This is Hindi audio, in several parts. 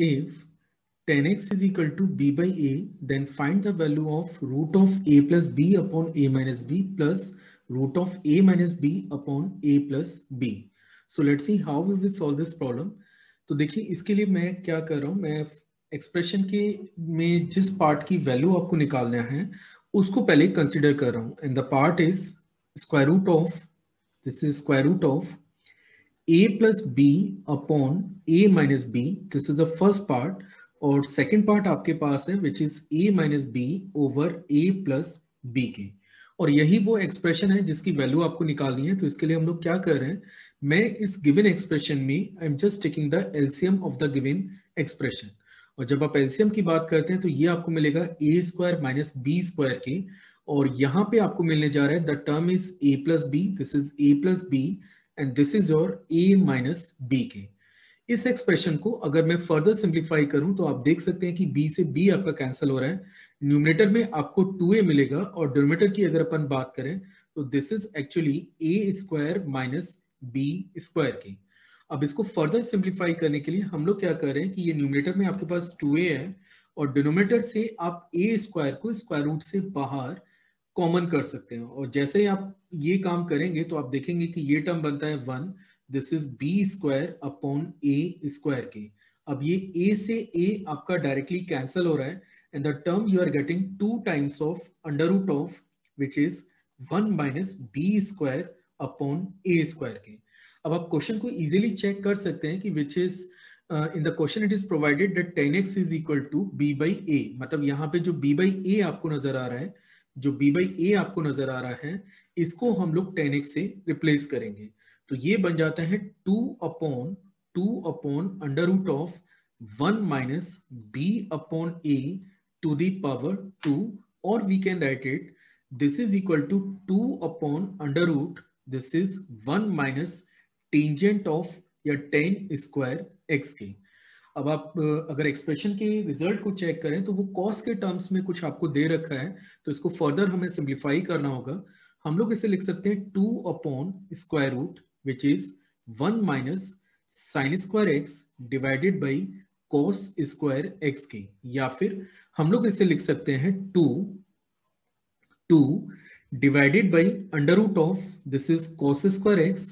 if 10x is equal to b by a, then find the value of root of a plus b upon a minus b plus root of a minus b upon a plus b. So let's see how we will solve this problem. तो देखिए इसके लिए मैं क्या कर रहा हूँ मैं एक्सप्रेशन के में जिस पार्ट की वैल्यू आपको निकालना है उसको पहले कंसिडर कर रहा हूँ and the part is square root of this is square root of a plus b upon a minus b. This is the first part. और सेकेंड पार्ट आपके पास है which is A minus B over A plus B के। और यही वो एक्सप्रेशन है जिसकी वैल्यू आपको निकालनी है। तो इसके लिए हम लोग क्या कर रहे हैं, मैं इस गिवन एक्सप्रेशन में I am just taking the LCM of the given expression और जब आप एलसीएम की बात करते हैं तो ये आपको मिलेगा A square minus B square के। और यहाँ पे आपको मिलने जा रहा है the term is A plus B this is A plus B and this is your A minus B के इस एक्सप्रेशन को अगर मैं फर्दर सिंप्लीफाई करूँ तो आप देख सकते हैं कि b से b आपका कैंसिल हो रहा है। न्यूमिनेटर में आपको 2a मिलेगा और डिनोमिनेटर की अगर अपन बात करें तो this is actually A square minus B square की अब इसको फर्दर सिंप्लीफाई करने के लिए हम लोग क्या कर रहे हैं कि ये न्यूमिनेटर में आपके पास 2a है और डिनोमिनेटर से आप ए स्क्वायर को स्क्वायर रूट से बाहर कॉमन कर सकते हैं। और जैसे ही आप ये काम करेंगे तो आप देखेंगे कि ये टर्म बनता है one this is B square upon A square के अब ये ए से ए आपका डायरेक्टली कैंसिल हो रहा है and the term you are getting two times of under root of which is one minus B square upon A square के अब आप क्वेश्चन को इजीली चेक कर सकते हैं कि which is in the question it is provided that tan x is equal to B by A मतलब यहाँ पे जो b बाई ए आपको नज़र आ रहा है जो बी बाई ए आपको नज़र आ रहा है, इसको हम लोग टेन एक्स से रिप्लेस करेंगे। तो ये बन जाता है two upon two upon under root of one minus B upon A to the power two और we can write it this is equal to two upon under root this is one minus tangent of या टेन स्क्वायर एक्स के। अब आप अगर एक्सप्रेशन के रिज़ल्ट को चेक करें तो वो कॉस के टर्म्स में कुछ आपको दे रखा है तो इसको फर्दर हमें सिंप्लीफाई करना होगा। हम लोग इसे लिख सकते हैं two upon square root which is 1 minus sin square x divided by cos square x की। या फिर हम लोग इसे लिख सकते हैं 2 2 divided by under root of, this is cos square x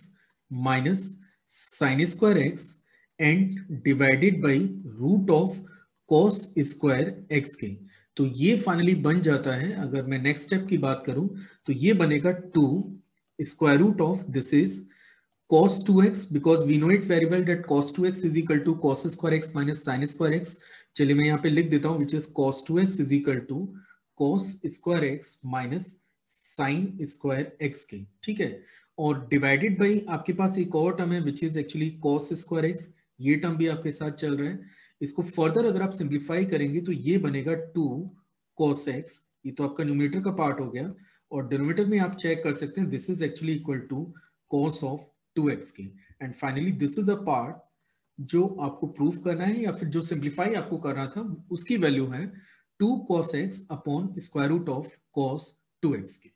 minus sin square x and divided by root of cos square x के तो ये फाइनली बन जाता है अगर मैं नेक्स्ट स्टेप की बात करूँ तो ये बनेगा two square root of this is cos 2x because we know it very well that cos 2x is equal to cos square x minus sin square x चलिए मैं यहाँ पे लिख देता हूँ which is cos 2x is equal to cos square x minus sin square x के ठीक है और डिवाइडेड बाई आपके पास एक और टर्म है which is actually cos square x ये टर्म भी आपके साथ चल रहा है। इसको फर्दर अगर आप सिंप्लीफाई करेंगे तो ये बनेगा टू cos x, ये तो आपका न्यूमिनेटर का पार्ट हो गया। और डिनोमिनेटर में आप चेक कर सकते हैं this is actually equal to cos of two x के। And finally this is a part जो आपको प्रूफ करना है या फिर जो सिंप्लीफाई आपको करना था, उसकी वैल्यू है two cos x upon square root of cos two x की।